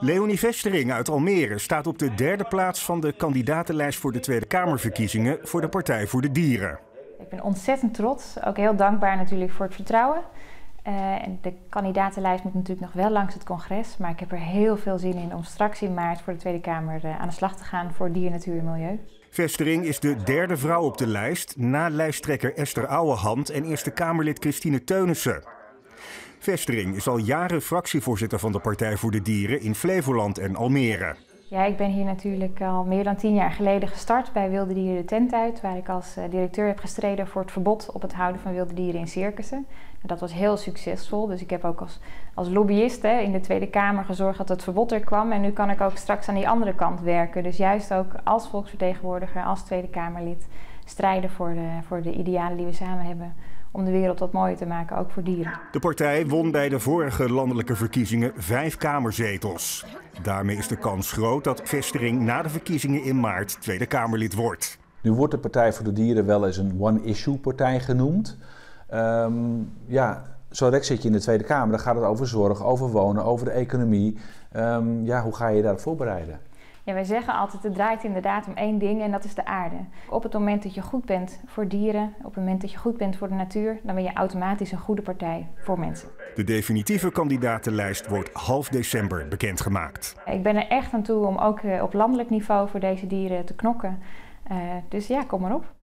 Leonie Vestering uit Almere staat op de derde plaats van de kandidatenlijst voor de Tweede Kamerverkiezingen voor de Partij voor de Dieren. Ik ben ontzettend trots, ook heel dankbaar natuurlijk voor het vertrouwen. Uh, en de kandidatenlijst moet natuurlijk nog wel langs het congres, maar ik heb er heel veel zin in om straks in maart voor de Tweede Kamer uh, aan de slag te gaan voor dier, natuur en milieu. Vestering is de derde vrouw op de lijst na lijsttrekker Esther Ouwehand en Eerste Kamerlid Christine Teunissen. Vestering is al jaren fractievoorzitter van de Partij voor de Dieren in Flevoland en Almere. Ja, ik ben hier natuurlijk al meer dan tien jaar geleden gestart bij Wilde Dieren de Tent uit, waar ik als directeur heb gestreden voor het verbod op het houden van wilde dieren in circussen. Dat was heel succesvol, dus ik heb ook als, als lobbyist hè, in de Tweede Kamer gezorgd dat het verbod er kwam. En nu kan ik ook straks aan die andere kant werken. Dus juist ook als volksvertegenwoordiger, als Tweede Kamerlid, strijden voor de, voor de idealen die we samen hebben om de wereld wat mooier te maken, ook voor dieren. De partij won bij de vorige landelijke verkiezingen vijf kamerzetels. Daarmee is de kans groot dat Vestering na de verkiezingen in maart Tweede Kamerlid wordt. Nu wordt de Partij voor de Dieren wel eens een one-issue-partij genoemd. Um, ja, zo direct zit je in de Tweede Kamer, dan gaat het over zorg, over wonen, over de economie. Um, ja, hoe ga je je daarop voorbereiden? Ja, wij zeggen altijd, het draait inderdaad om één ding en dat is de aarde. Op het moment dat je goed bent voor dieren, op het moment dat je goed bent voor de natuur, dan ben je automatisch een goede partij voor mensen. De definitieve kandidatenlijst wordt half december bekendgemaakt. Ik ben er echt aan toe om ook op landelijk niveau voor deze dieren te knokken. Uh, dus ja, kom maar op.